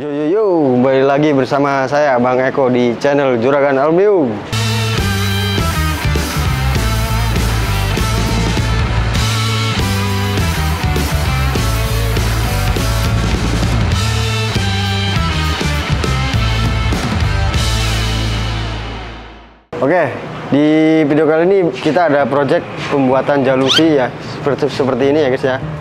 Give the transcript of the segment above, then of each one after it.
Yo yo yo, kembali lagi bersama saya Bang Eko di channel Juragan Albium. Oke, di video kali ini kita ada project pembuatan jalusi ya, seperti seperti ini ya guys ya.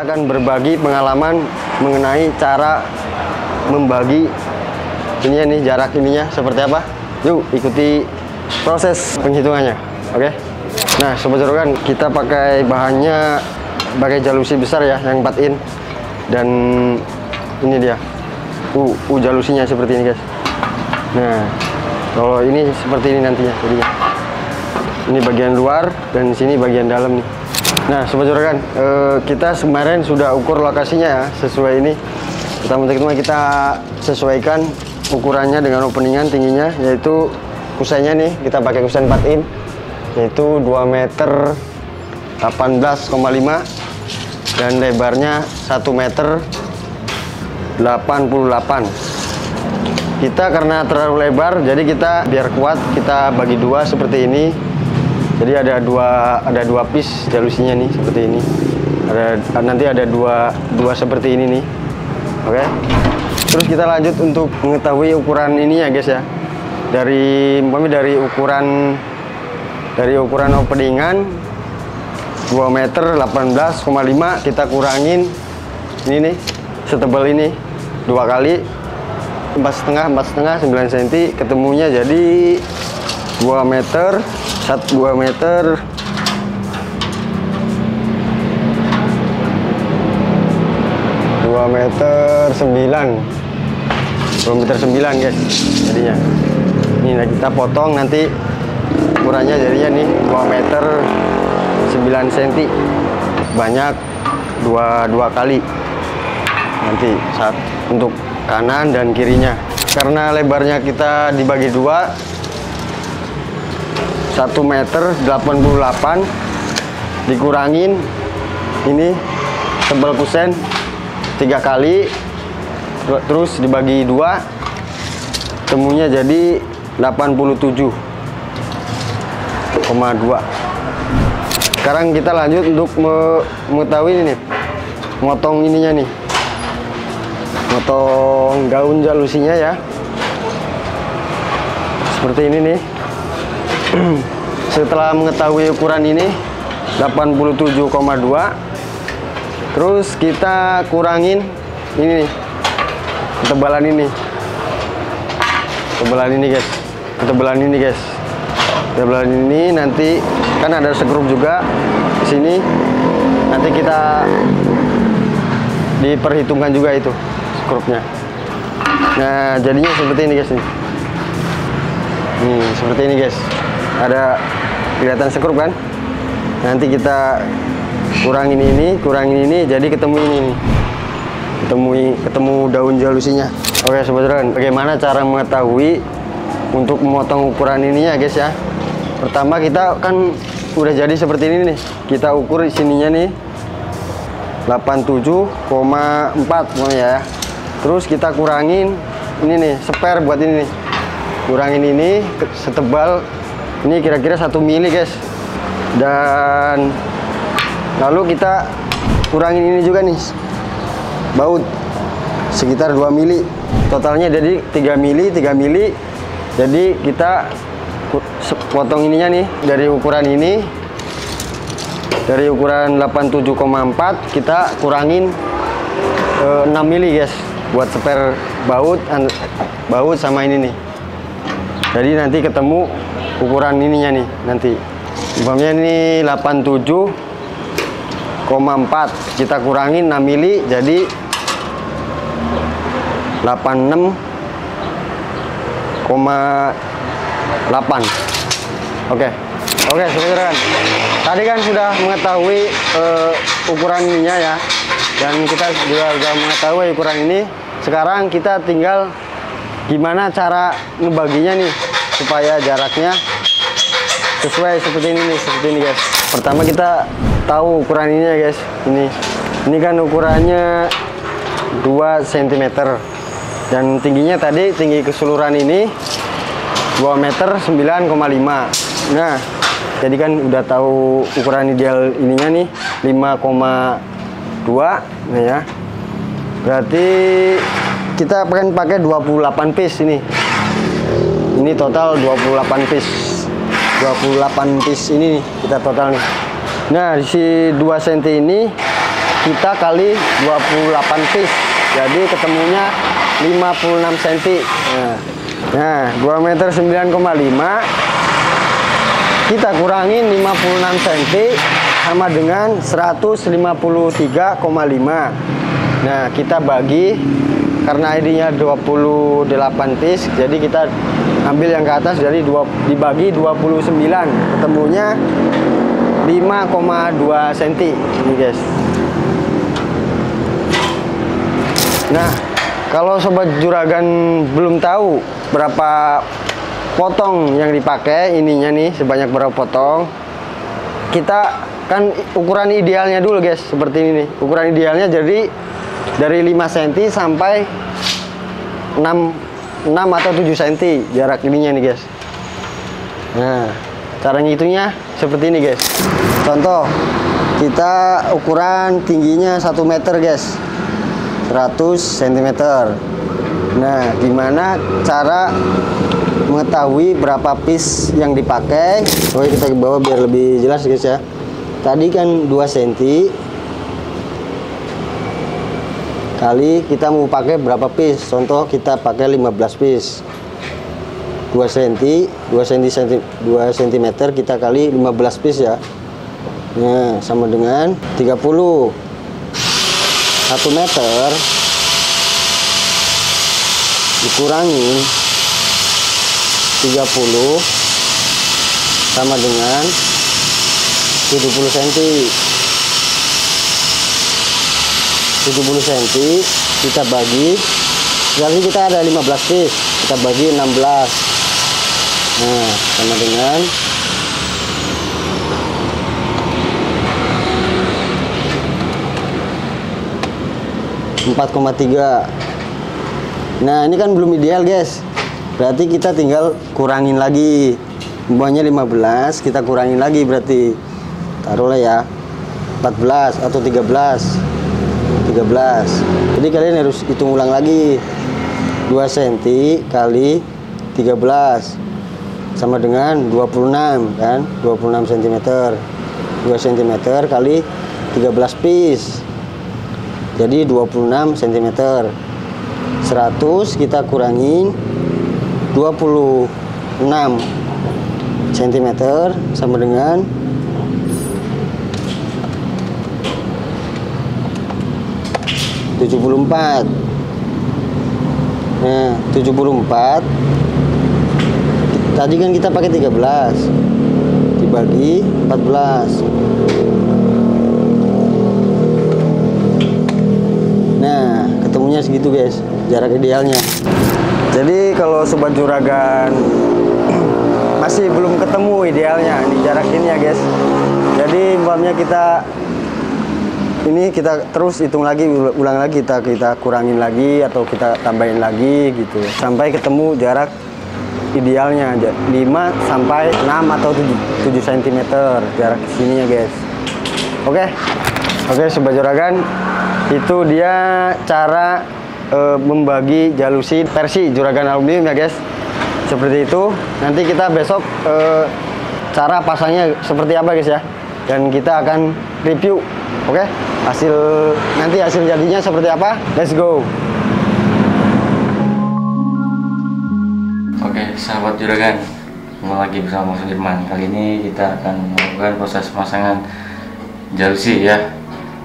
Akan berbagi pengalaman mengenai cara membagi ininya nih jarak ininya seperti apa. Yuk ikuti proses penghitungannya. Oke. Nah, sobat jorokan, kita pakai bahannya pakai jalusi besar ya yang 4 in dan ini dia U, U jalusinya seperti ini guys nah kalau ini seperti ini nantinya jadinya ini bagian luar dan sini bagian dalam nih nah sobat juragan eh, kita kemarin sudah ukur lokasinya ya sesuai ini. Pertama-tama kita sesuaikan ukurannya dengan openingan tingginya yaitu kusainya nih kita pakai kusai 4 in yaitu 2 meter 18,5 dan lebarnya 1 meter 88 kita karena terlalu lebar jadi kita biar kuat kita bagi dua seperti ini jadi ada dua ada dua piece jalusinya nih seperti ini. Ada nanti ada dua dua seperti ini nih. Oke? Terus kita lanjut untuk mengetahui ukuran ini ya guys ya. Dari kami dari ukuran dari ukuran openingan 2 meter 18,5 kita kurangin ini nih setebal ini dua kali empat setengah empat setengah sembilan cm ketemunya jadi 2 meter satu 2 meter. Dua meter sembilan. Dua meter sembilan guys jadinya. Ini kita potong nanti ukurannya jadinya nih 2 meter 9 cm banyak dua dua kali. Nanti saat untuk kanan dan kirinya. Karena lebarnya kita dibagi dua 1 meter 88 dikurangin ini tebal kusen tiga kali terus dibagi dua temunya jadi 87,2 sekarang kita lanjut untuk mengetahui ini motong ininya nih. Motong gaun jalusinya ya. Seperti ini nih setelah mengetahui ukuran ini 87,2 terus kita kurangin ini nih ketebalan ini. Ketebalan ini guys. Ketebalan ini guys. Ketebalan ini nanti kan ada sekrup juga di sini. Nanti kita diperhitungkan juga itu skrupnya nah jadinya seperti ini guys nih. Nih seperti ini guys ada kelihatan sekrup kan? Nanti kita kurangin ini kurangin ini jadi ketemu ini. Ketemu ketemu daun jalusinya. Oke sobat bagaimana cara mengetahui untuk memotong ukuran ininya guys ya? Pertama kita kan udah jadi seperti ini nih. Kita ukur sininya nih 87,4 ya. Terus kita kurangin ini nih spare buat ini nih. Kurangin ini setebal ini kira-kira satu mili guys. Dan lalu kita kurangin ini juga nih baut sekitar 2 mili. Totalnya jadi 3 mili 3 mili. Jadi kita potong ininya nih dari ukuran ini. Dari ukuran 87,4 kita kurangin eh, 6 mili guys buat spare baut baut sama ini nih. Jadi nanti ketemu ukuran ininya nih nanti. Umpamanya ini 87,4 kita kurangin 6 mili jadi 86,8 oke okay. oke okay, kan tadi kan sudah mengetahui uh, ukuran ininya ya dan kita juga sudah mengetahui ukuran ini. Sekarang kita tinggal gimana cara ngebaginya nih supaya jaraknya sesuai seperti ini nih seperti ini guys. Pertama kita tahu ukuran ini ya guys. Ini ini kan ukurannya 2 cm dan tingginya tadi tinggi keseluruhan ini 2 meter 9,5 nah jadi kan udah tahu ukuran ideal ininya nih 5,2 nah ya. Berarti kita akan pakai 28 piece ini ini total 28 piece. 28 piece ini kita total nih. Nah di si 2 cm ini kita kali 28 piece. Jadi ketemunya 56 cm nah, nah 2 meter 9,5 kita kurangin 56 cm sama dengan 153,5 nah kita bagi karena ID-nya 28 piece jadi kita ambil yang ke atas dari dua, dibagi 29 ketemunya 5,2 cm ini guys Nah, kalau sobat juragan belum tahu berapa potong yang dipakai ininya nih sebanyak berapa potong, kita kan ukuran idealnya dulu guys seperti ini nih. Ukuran idealnya jadi dari 5 cm sampai 6 6 atau 7 cm jarak ininya nih guys. Nah, cara ngitungnya seperti ini guys. Contoh, kita ukuran tingginya 1 meter guys. 100 cm nah gimana cara mengetahui berapa piece yang dipakai? Oke kita ke bawah biar lebih jelas guys ya. Tadi kan 2 cm kali kita mau pakai berapa piece? Contoh kita pakai 15 piece. 2 cm 2 cm 2 cm kita kali 15 piece ya. Nah sama dengan 30 1 meter dikurangi 30 sama dengan 70 cm 70 cm kita bagi. Berarti kita ada 15 piece kita bagi 16 nah sama dengan 4,3 nah ini kan belum ideal guys. Berarti kita tinggal kurangin lagi. Umpamanya 15 kita kurangin lagi berarti. Taruhlah ya 14 atau 13 13 jadi kalian harus hitung ulang lagi. 2 cm kali 13 sama dengan 26 kan? 26 cm 2 cm kali 13 piece. Jadi 26 cm 100 kita kurangin 26 cm sama dengan tujuh puluh empat. Nah tujuh puluh empat. Tadi kan kita pakai 13 dibagi 14 ketemunya segitu guys. Jarak idealnya. Jadi kalau sobat juragan masih belum ketemu idealnya di jarak ini ya guys. Jadi umpamanya kita ini kita terus hitung lagi ulang lagi kita kita kurangin lagi atau kita tambahin lagi gitu. Sampai ketemu jarak idealnya 5 sampai 6 atau 7, 7 cm jarak sini ya guys. Oke? Okay. oke okay, sobat juragan. Itu dia cara e, membagi jalusi versi juragan aluminium ya guys. Seperti itu. Nanti kita besok e, cara pasangnya seperti apa guys ya dan kita akan review oke? Okay? hasil nanti hasil jadinya seperti apa? Let's go. Oke okay, sahabat juragan kembali lagi bersama Sudirman kali ini kita akan melakukan proses pemasangan jalusi ya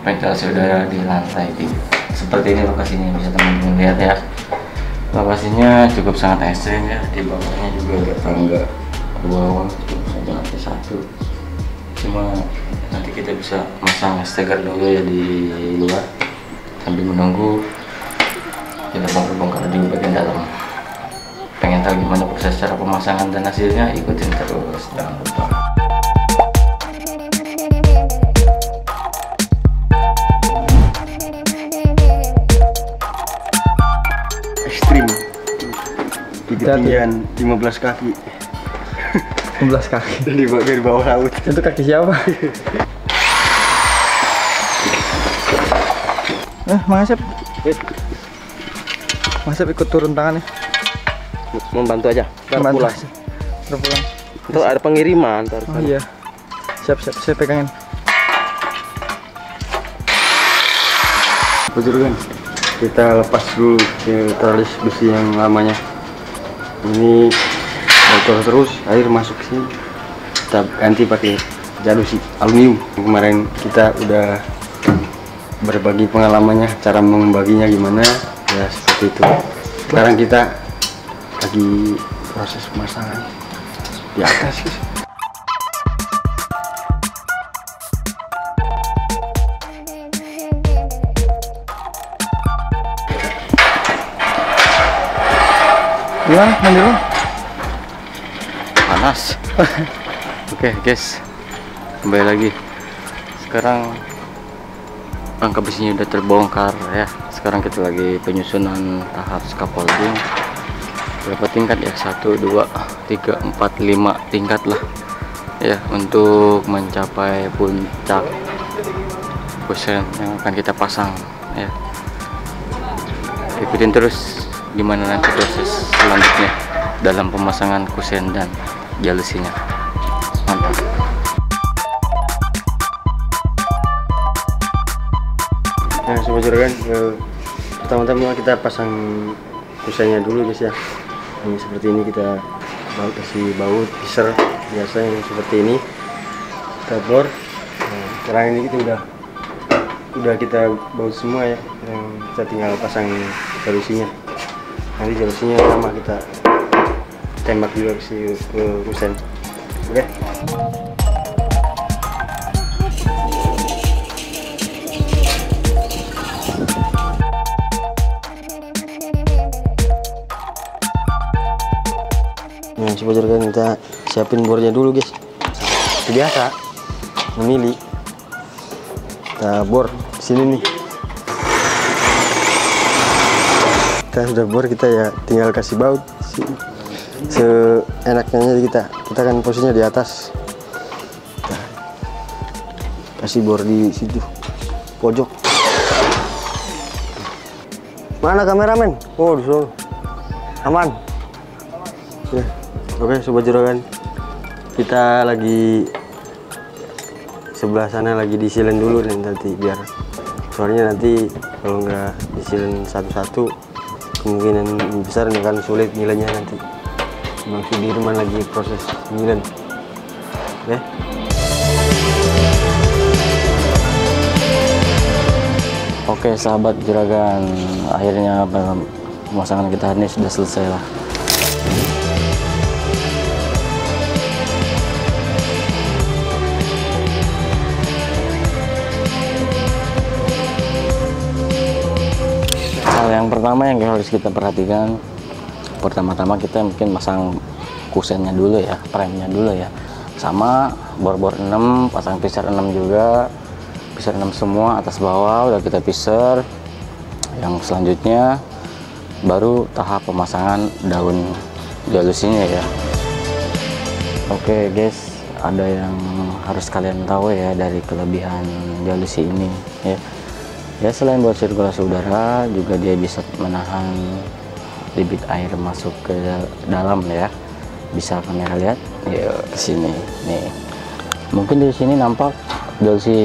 ventilasi udara di lantai tiga. Seperti ini lokasinya bisa teman-teman lihat ya. Lokasinya cukup sangat ekstrim ya di bawahnya juga ada tangga. Bawah cukup lantai satu cuma nanti kita bisa masang steker dulu ya di luar. Sambil menunggu kita bongkar-bongkar di bagian dalam. Pengen tahu gimana proses cara pemasangan dan hasilnya ikutin terus jangan lupa. Ekstrim. Tiga 15 kaki. 15 kaki. di bawah, di bawah laut Itu kaki siapa? eh, Mang Asep. Mang Asep ikut turun tangan ya. membantu aja ntar Bantu. pulang Ntar pulang. ntar ada pengiriman ntar Oh iya. Siap, siap. Saya pegangin. Bujur kan kita lepas dulu ke tralis besi yang lamanya ini bocor terus air masuk sini kita ganti pakai jalusi aluminium kemarin kita udah berbagi pengalamannya cara membaginya gimana ya seperti itu sekarang kita lagi proses pemasangan di atas guys. Gimana? Panas. Oke guys. Kembali lagi. Sekarang rangka besinya udah terbongkar ya. Sekarang kita lagi penyusunan tahap scaffolding. Berapa tingkat ya? 1 2 3 4 5 tingkat lah. Ya untuk mencapai puncak kusen yang akan kita pasang ya. Ikutin terus gimana nanti proses selanjutnya dalam pemasangan kusen dan jalusinya mantap Nah, sobat juragan, eh, pertama-tama kita pasang kusenya dulu guys ya. Ini seperti ini kita baut kasih baut piser biasa yang seperti ini. Kita bor. Nah, sekarang ini kita udah udah kita baut semua ya. Yang kita tinggal pasang jalusinya. Nanti jalusinya sama kita tembak juga si- kusen. Oke. Nah, coba jadikan kita siapin bornya dulu, guys. Seperti biasa, memilih. Kita bor sini nih. Kita sudah bor, kita ya tinggal kasih baut. Si- Seenaknya aja kita. Kita kan posisinya di atas. Kasih bor di situ, pojok. Mana kameramen? Oh, di sana. Aman. Ya. Oke, sobat juragan. Kita lagi sebelah sana lagi disilen dulu nih nanti biar soalnya nanti kalau nggak disilen satu-satu kemungkinan besar akan sulit nilainya nanti. Bang Sudirman lagi proses nyilen. Oke. oke sahabat juragan akhirnya pemasangan kita ini sudah selesai lah hal yang pertama yang harus kita perhatikan pertama-tama kita mungkin masang kusennya dulu ya premnya dulu ya. Sama bor-bor 6 pasang piser 6 juga. Piser 6 semua atas bawah udah kita piser yang selanjutnya baru tahap pemasangan daun jalusinya ya. Oke guys ada yang harus kalian tahu ya dari kelebihan jalusi ini ya. Ya selain buat sirkulasi udara juga dia bisa menahan debit air masuk ke dalam ya. Bisa kamera lihat? Ya ke sini. Nih. Mungkin di sini nampak jalusi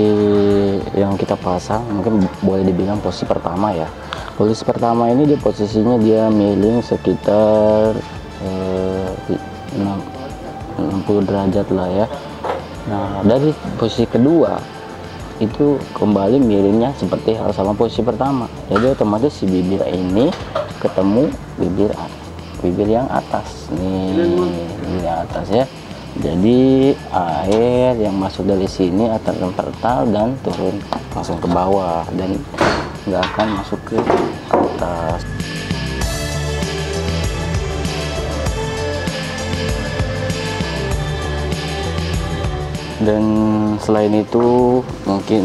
yang kita pasang mungkin boleh dibilang posisi pertama ya. Posisi pertama ini dia posisinya dia miring sekitar eh, 60 derajat lah ya. Nah dari posisi kedua itu kembali miringnya seperti hal sama posisi pertama. Jadi otomatis si bibir ini ketemu bibir bibir yang atas. Nih bibir yang atas ya. Jadi air yang masuk dari sini akan terpental dan turun langsung ke bawah dan nggak akan masuk ke atas. Dan selain itu mungkin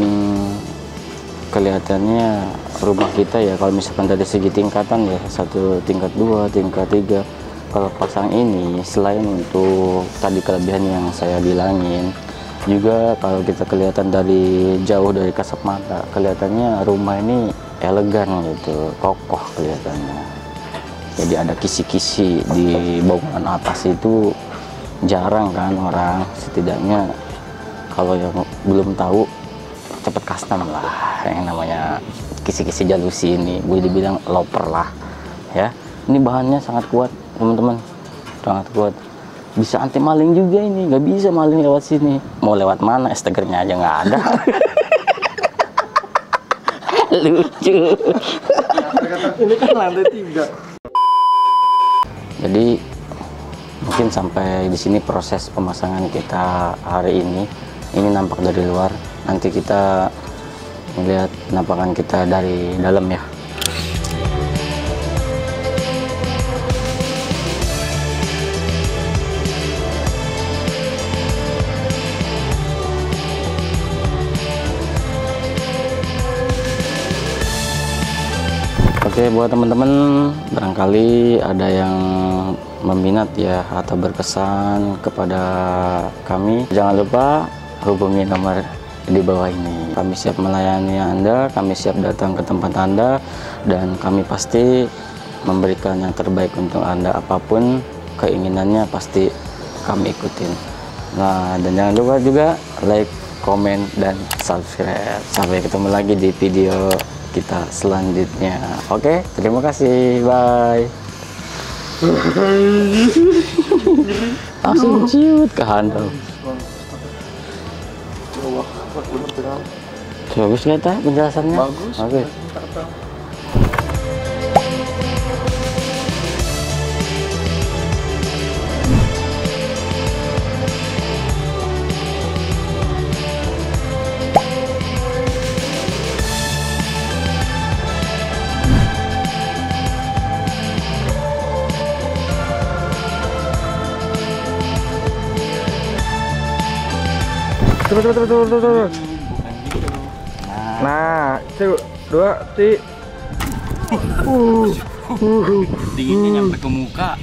kelihatannya rumah kita ya kalau misalkan dari segi tingkatan ya satu tingkat dua tingkat tiga. Kalau pasang ini selain untuk tadi kelebihan yang saya bilangin juga kalau kita kelihatan dari jauh dari kasat mata kelihatannya rumah ini elegan gitu kokoh kelihatannya. Jadi ada kisi-kisi di bangunan atas itu jarang kan orang setidaknya kalau yang belum tahu cepet custom lah yang namanya kisi-kisi jalusi ini. Boleh dibilang loper lah ya. Ini bahannya sangat kuat teman-teman. Sangat kuat. Bisa anti maling juga ini nggak bisa maling lewat sini. Mau lewat mana estegernya aja nggak ada. Lucu. Ini kan lantai tiga. jadi mungkin sampai di sini proses pemasangan kita hari ini. Ini nampak dari luar nanti kita melihat penampakan kita dari dalam ya. Oke buat teman-teman barangkali ada yang meminat ya atau berkesan kepada kami jangan lupa hubungi nomor di bawah ini. Kami siap melayani Anda kami siap datang ke tempat Anda dan kami pasti memberikan yang terbaik untuk Anda. Apa pun keinginannya pasti kami ikutin. Nah dan jangan lupa juga like komen dan subscribe. Sampai ketemu lagi di video kita selanjutnya. Oke terima kasih. Bye. Langsung ciut ke bagus nggak tak penjelasannya? Bagus. oke Coba coba coba coba coba. coba. Nah, satu, dua, tiga. dinginnya nyampe ke muka